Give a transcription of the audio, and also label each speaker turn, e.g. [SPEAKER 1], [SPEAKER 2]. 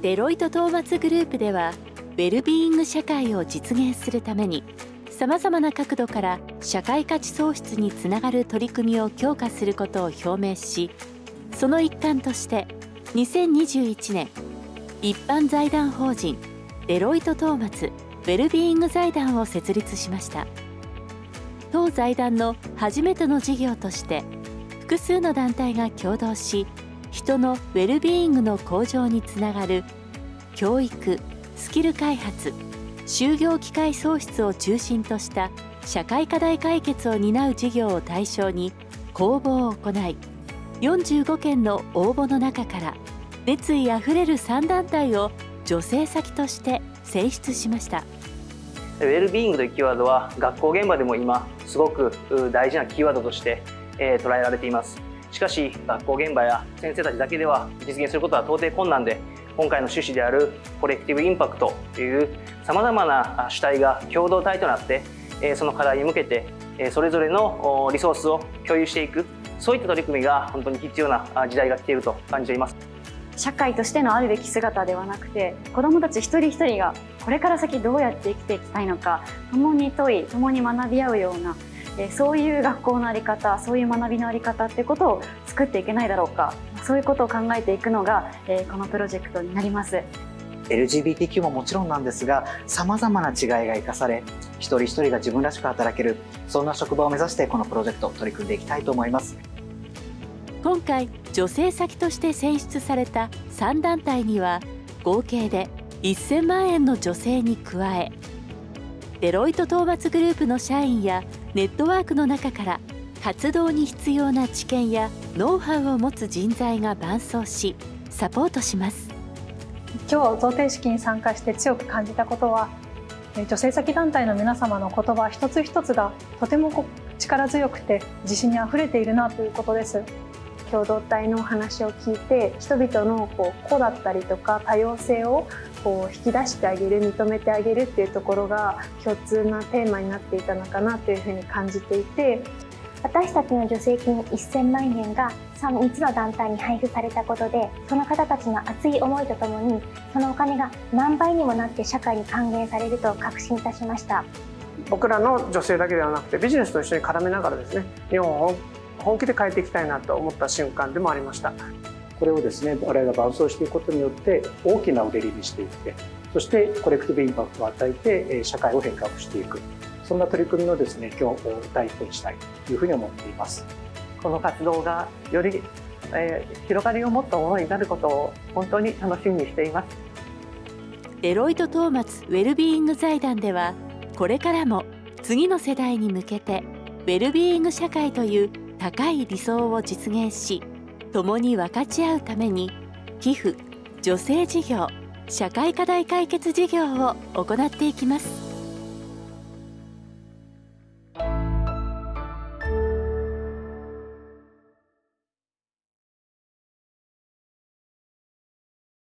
[SPEAKER 1] デロイト・トーマツグループではウェルビーイング社会を実現するためにさまざまな角度から社会価値創出につながる取り組みを強化することを表明しその一環として2021年一般財団法人デロイト・トーマツウェルビーイング財団を設立しました。当財団の初めての事業として複数の団体が共同し人のウェルビーイングの向上につながる教育スキル開発就業機会創出を中心とした社会課題解決を担う事業を対象に公募を行い45件の応募の中から熱意あふれる3団体を女性先として選出しました。
[SPEAKER 2] ウェルビーイングというキーワードは学校現場でも今すごく大事なキーワードとして、え捉えられています。しかし学校現場や先生たちだけでは実現することは到底困難で今回の趣旨であるコレクティブインパクトというさまざまな主体が共同体となってその課題に向けてそれぞれのリソースを共有していくそういった取り組みが本当に必要な時代が来ていると感じています。
[SPEAKER 3] 社会としてのあるべき姿ではなくて子どもたち一人一人がこれから先どうやって生きていきたいのか共に問い共に学び合うようなそういう学校の在り方そういう学びの在り方ってことを作っていけないだろうか。そういうことを考えていくのがこのプロジェクトになります。
[SPEAKER 4] LGBTQ ももちろんなんですがさまざまな違いが生かされ一人一人が自分らしく働けるそんな職場を目指してこのプロジェクト取り組んでいきたいと思います。
[SPEAKER 1] 今回女性先として選出された3団体には合計で1000万円の女性に加えデロイト・トーマツグループの社員やネットワークの中から活動に必要な知見やノウハウを持つ人材が伴走しサポートします。
[SPEAKER 5] 今日贈呈式に参加して強く感じたことは女性先団体の皆様の言葉一つ一つがとても力強くて自信にあふれているなということです。
[SPEAKER 6] 共同体のお話を聞いて人々のこう個だったりとか多様性をこう引き出してあげる認めてあげるっていうところが共通なテーマになっていたのかなというふうに感じていて
[SPEAKER 7] 私たちの助成金1000万円が 3, つの団体に配布されたことでその方たちの熱い思いとともにそのお金が何倍にもなって社会に還元されると確信いたしました。
[SPEAKER 8] 僕らの女性だけではなくてビジネスと一緒に絡めながらですね日本を本気で変えていきたいなと思った瞬間でもありました
[SPEAKER 9] これをですね我々が伴走していくことによって大きなうねりにしていってそしてコレクティブインパクトを与えて社会を変革していく。そんな取り組みのですね今日第一歩にしたいというふうに思っています。
[SPEAKER 10] この活動がより、えー、広がりを持ったものになることを本当に楽しみにしています。
[SPEAKER 1] デロイト・トーマツウェルビーイング財団ではこれからも次の世代に向けてウェルビーイング社会という高い理想を実現し共に分かち合うために寄付女性事業社会課題解決事業を行っていきます。